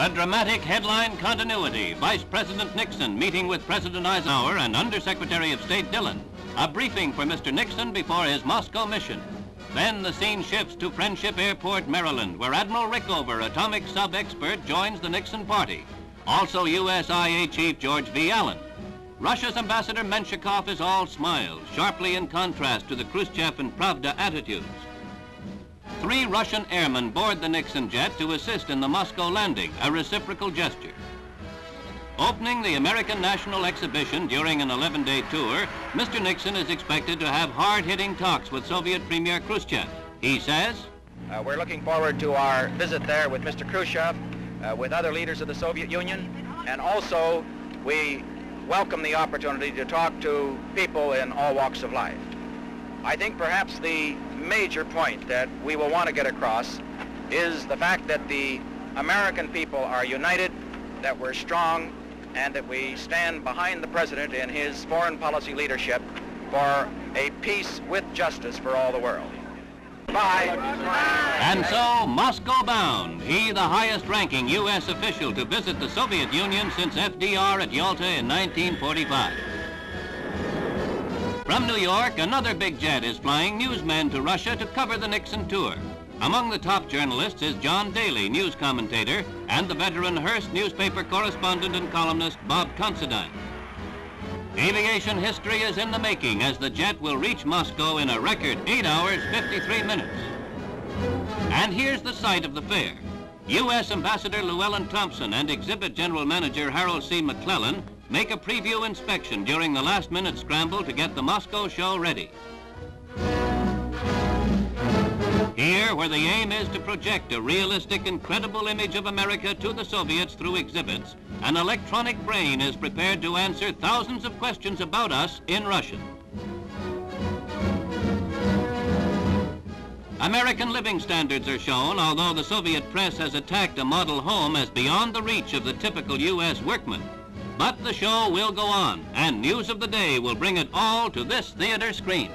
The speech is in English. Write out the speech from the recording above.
The dramatic headline continuity. Vice President Nixon meeting with President Eisenhower and Undersecretary of State Dillon. A briefing for Mr. Nixon before his Moscow mission. Then the scene shifts to Friendship Airport, Maryland, where Admiral Rickover, atomic sub-expert, joins the Nixon party. Also USIA Chief George V. Allen. Russia's Ambassador Menshikov is all smiles, sharply in contrast to the Khrushchev and Pravda attitudes. Three Russian airmen board the Nixon jet to assist in the Moscow landing, a reciprocal gesture. Opening the American National Exhibition during an 11-day tour, Mr. Nixon is expected to have hard-hitting talks with Soviet Premier Khrushchev. He says, uh, We're looking forward to our visit there with Mr. Khrushchev, uh, with other leaders of the Soviet Union, and also we welcome the opportunity to talk to people in all walks of life. I think perhaps the major point that we will want to get across is the fact that the American people are united, that we're strong, and that we stand behind the President in his foreign policy leadership for a peace with justice for all the world. Bye. And so, Moscow bound, he the highest ranking U.S. official to visit the Soviet Union since FDR at Yalta in 1945. From New York, another big jet is flying newsmen to Russia to cover the Nixon tour. Among the top journalists is John Daly, news commentator, and the veteran Hearst newspaper correspondent and columnist Bob Considine. Aviation history is in the making as the jet will reach Moscow in a record 8 hours 53 minutes. And here's the site of the fair. U.S. Ambassador Llewellyn Thompson and Exhibit General Manager Harold C. McClellan make a preview inspection during the last-minute scramble to get the Moscow show ready. Here, where the aim is to project a realistic and credible image of America to the Soviets through exhibits, an electronic brain is prepared to answer thousands of questions about us in Russian. American living standards are shown, although the Soviet press has attacked a model home as beyond the reach of the typical U.S. workman. But the show will go on, and News of the Day will bring it all to this theater screen.